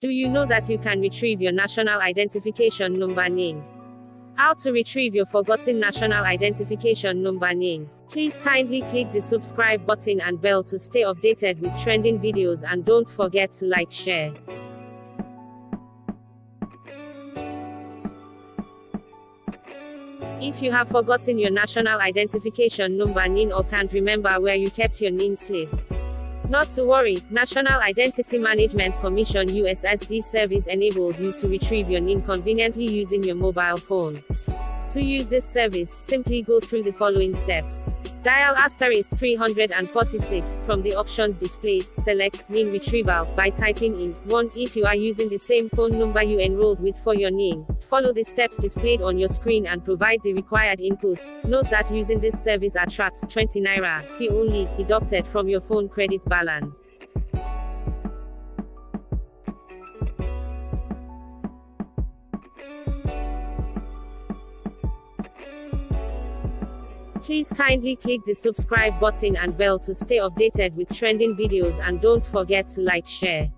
Do you know that you can retrieve your national identification number NIN? How to retrieve your forgotten national identification number NIN? Please kindly click the subscribe button and bell to stay updated with trending videos and don't forget to like share. If you have forgotten your national identification number NIN or can't remember where you kept your NIN slip, not to worry, National Identity Management Commission USSD service enables you to retrieve your NIN conveniently using your mobile phone. To use this service, simply go through the following steps. Dial asterisk 346 from the options displayed, select NIN retrieval by typing in 1 if you are using the same phone number you enrolled with for your NIN. Follow the steps displayed on your screen and provide the required inputs. Note that using this service attracts 20 naira fee only deducted from your phone credit balance. Please kindly click the subscribe button and bell to stay updated with trending videos and don't forget to like share.